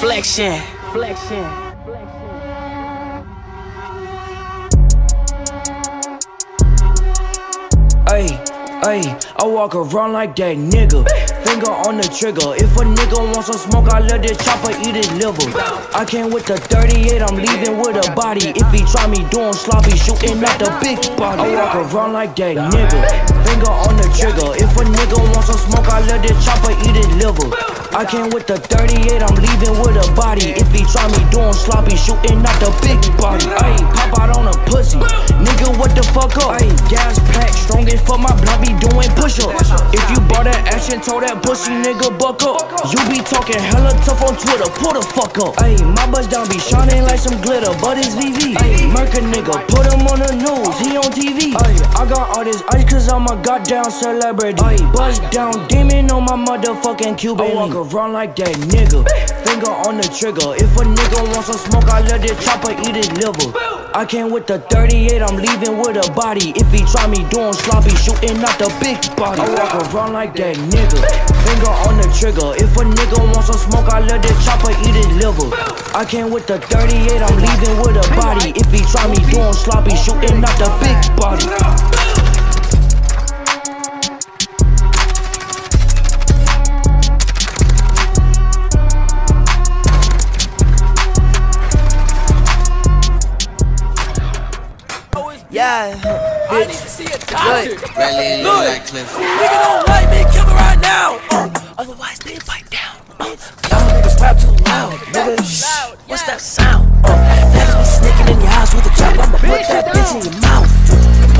Flexion. Flexion. Ayy, ayy, I walk around like that nigga. Finger on the trigger. If a nigga wants some smoke, I let this chopper eat his liver. I came with the 38, I'm leaving with a body. If he try me doing sloppy, shooting at the big body. I walk around like that nigga. Finger on the trigger. If a nigga wants some smoke, I let this chopper eat his liver. I came with the 38, I'm leaving with a body. If he try me doing sloppy, shooting at the big body. Ayy, pop out on a pussy. Nigga, what the fuck up? Ayy, gas fuck, my blood be doing push ups. If you bought that action, told that pussy nigga buck up. You be talking hella tough on Twitter, pull the fuck up. Ayy, my bust down be shining like some glitter, but it's VV. Ayy, murk a nigga, put him on the news, he on TV. Ayy, I got all this ice cause I'm a goddamn celebrity. Ayy, bust down demon on my motherfucking Cuban. I walk around like that nigga. Finger on the trigger. If a nigga wants some smoke, I let this chopper eat his liver. I came with the 38, I'm leaving with a body. If he try me doing sloppy, shooting out the big body. I walk around like that nigga. Finger on the trigger. If a nigga wants some smoke, I let this chopper eat his liver. I came with the 38, I'm leaving with a body. If he try me doing sloppy, shooting out the big body. Yeah. I need to see a doctor. Rally Look, like Cliff. nigga don't like me, kill me right now. Uh, otherwise, they pipe down. Uh, y'all niggas rap too loud, nigga. Shh, what's that sound? Uh, that's me sneaking in your house with a chop. I'ma put that bitch in your mouth.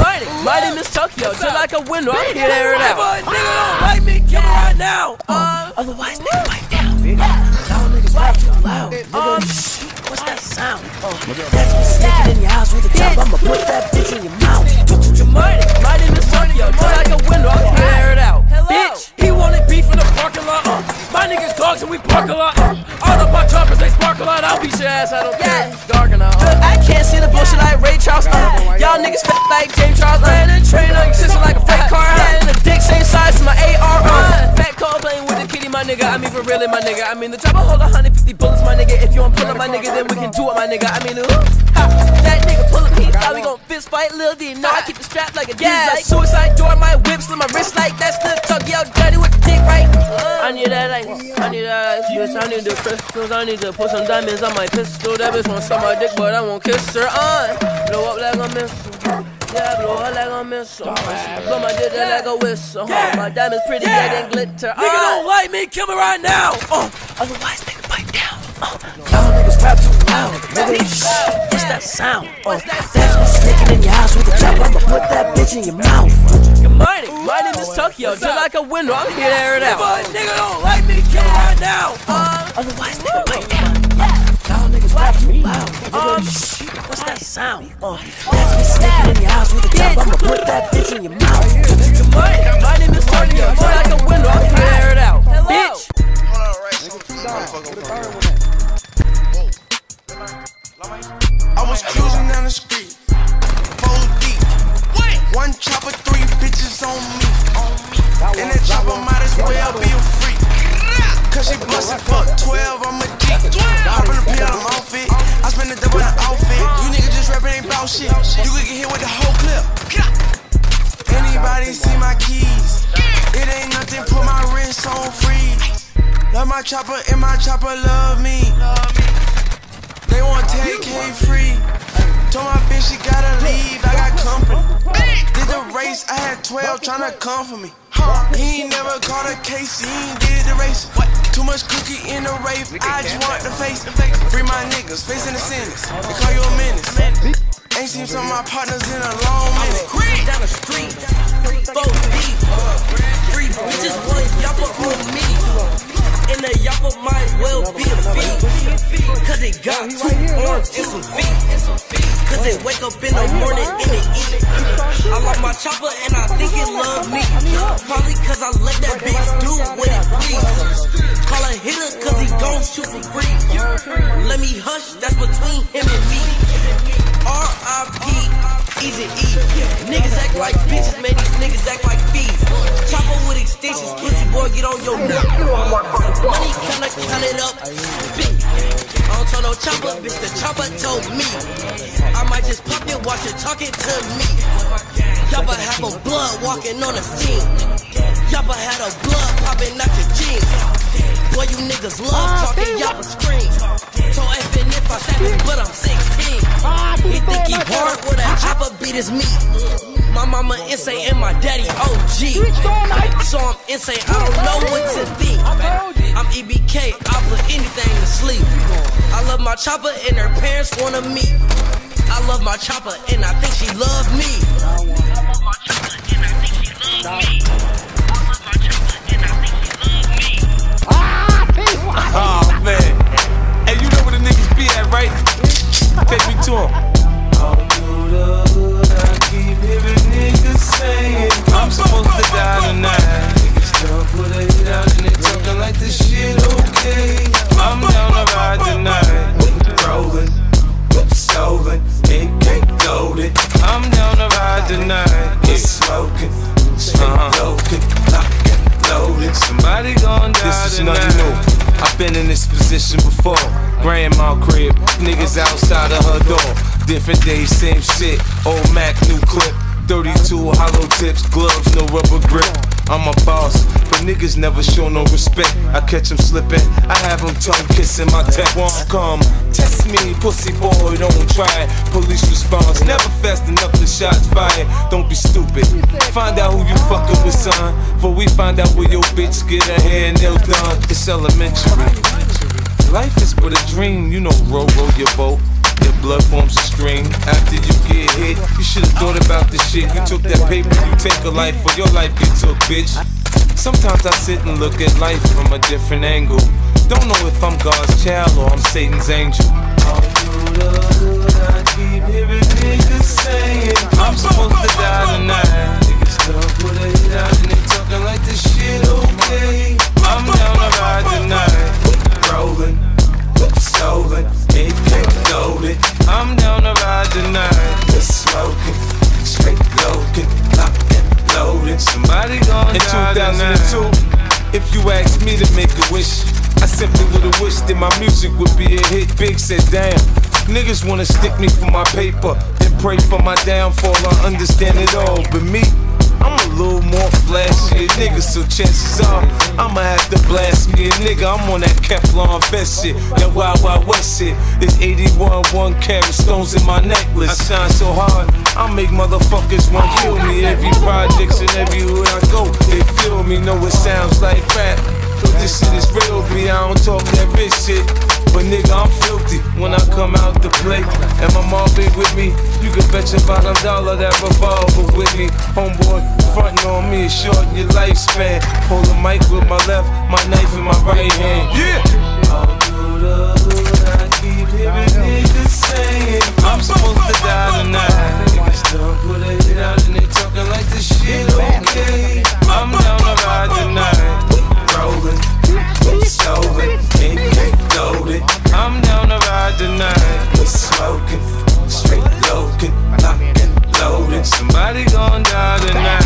My name, my name is Tokyo, just like a window. I'm here to air it out. nigga don't like me, kill me right now. Uh, otherwise, they pipe down. Y'all niggas rap too loud, nigga. Shh, what's that sound? Uh, that's me sneaking in your house with a chop. I'ma put that parking lot. Uh, my niggas dogs and we park a lot. Uh, all the pop choppers, they spark a lot. I'll beat your ass, I don't care. It's dark and out. Uh, I can't see the bullshit like Ray Charles. Uh, y'all niggas fat like James Charles. Uh, ran and train on your sister like a fake car. Hat and a dick same size as my AR. Uh, fat call playing with the kitty, my nigga. I mean for really, my nigga. I mean the chopper hold 150 bullets, my nigga. If you want pull up, my nigga, then we can do it, my nigga. I mean, uh, ha, that nigga pull up, he thought we gon' fist fight, Lil D. No, I keep it strapped like a yeah. Like suicide door, my whip, slit my wrist like that's the Tokyo dirty with the? I need that ice, I need that ice, bitch. I need the crystals, I need to put some diamonds on my pistol. That bitch won't suck my dick, but I won't kiss her. Uh, blow up like a missile. Yeah, blow her like a missile. Blow my dick out like a whistle. huh? My diamonds pretty red and glitter. Nigga Uh, don't like me, kill me right now. Uh, Otherwise, nigga, pipe down. Uh, y'all niggas rap too loud, nigga. What's that sound? Uh, That's me sneaking in your house with a chop. I'ma put that bitch in your mouth. good morning. My name is Tokyo, just like a window. I'm here to air it If out. a nigga don't like me, kill me right now. Uh, Otherwise, nigga, pipe down. y'all niggas rap too loud, Um, what's that sound? Uh, that's me sneaking in your house with a chop. I'ma put that bitch in your mouth. My name is Tokyo, just like a window. I'm here to air it out. Bitch. Hold on, right? So, chopper and my chopper love me. They want 10k free. Told my bitch she gotta leave, I got company. Did the race, I had 12 tryna come for me. He ain't never caught a case, he ain't did the race. Too much cookie in the rape, I just want the face. Free my niggas, facing the sentence. They call you a menace. Ain't seen some of my partners in a long minute. down the street, four deep. Be a feet. Cause they got two arms and some feet. Cause they wake up in the morning and they eat. I love my chopper and I think it love me. Probably cause I let that bitch do what it please. Call a hitter cause he gon' shoot for free. Let me hush, that's between him and me. R.I.P. Easy E. Niggas act like bitches, man. These niggas act like thieves. Chopper with extensions, pussy boy, get on your neck. Money kinda count it up. Bitch. I don't tell no chopper, bitch. The chopper told me. I might just pop it, watch it talking to me. Y'all have a blood walking on the scene. Y'all had a blood popping out your jeans. Boy, you niggas love oh, talking, y'all scream. So if it 5'7", but I'm 16. He think he hard, where that chopper beat his meat. My mama insane and my daddy OG. So I'm insane, I don't know what to think. I'm EBK, I'll put anything to sleep. I love my chopper and her parents wanna meet. I love my chopper and I think she me. I love my chopper and I think she me. Tonight. Get smoking, straight uh-huh. loaded, lock and loaded. Somebody gon' die This is tonight. nothing new. I've been in this position before. Grandma crib, niggas outside of her door. Different days, same shit. Old Mac, new clip. 32 hollow tips, gloves, no rubber grip. I'm a boss, but niggas never show no respect. I catch them slipping, I have them tongue kissing my tech. Won't come, test me, pussy boy, don't try. it. Police response, never fast enough the shots fired. Don't be stupid. Find out who you fucking with, son. For we find out where your bitch get her hair and done. It's elementary. Life is but a dream, you know, row, row your boat. Your blood forms a stream. After you get hit, you should've thought about this shit. You took that paper, you take a life, or your life get took, bitch. Sometimes I sit and look at life from a different angle. Don't know if I'm God's child or I'm Satan's angel. I'm supposed to die tonight. Niggas don't put a hit and they talking like this shit okay. I'm down to ride tonight. Rolling, stolen, make a wish, I simply would've wished that my music would be a hit. Big said, damn. Niggas wanna stick me for my paper, then pray for my downfall. I understand it all, but me, I'm a little more flashy, nigga, so chances are I'ma have to blast me a nigga. I'm on that Kevlar vest shit, that Wild Wild West shit. There's 81 one carat stones in my necklace. I shine so hard, I make motherfuckers want to kill me. Every projects and everywhere I go, they feel me. Know it sounds like rap. This shit is real, B. I don't talk that bitch shit. But nigga, I'm filthy when I come out to play. And my mom be with me. You can bet your bottom dollar that revolver with me. Homeboy, frontin' on me, shorten your lifespan. Hold the mic with my left, my knife in my right hand. Yeah! Smoking, straight loaded, lock and loaded. Somebody gon' die tonight.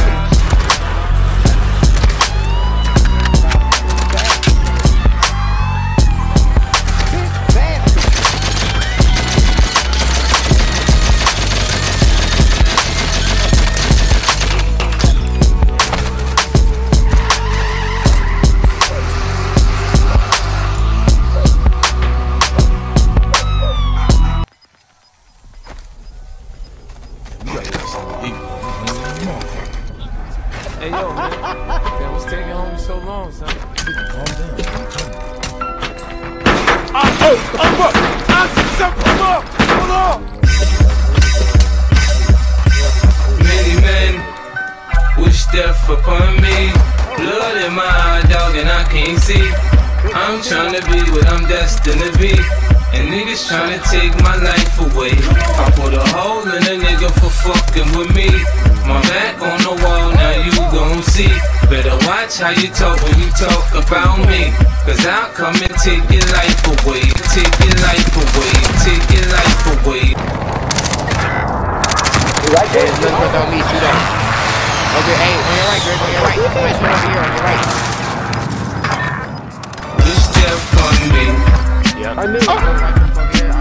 Home so long, son? Many men wish death upon me. Blood in my eye, dog, and I can't see. I'm trying to be what I'm destined to be. And niggas trying to take my life away. I put a hole in a nigga for fucking with me. My back on the wall, now you gon' see. Better watch how you talk when you talk about me. Cause I'll come and take your life away. Take your life away. Take your life away. Hey, look, look on me, shoot up. Okay, hey, on your right, Greg, on your right. Right, shoot over here, on your right. This death on me. Oh,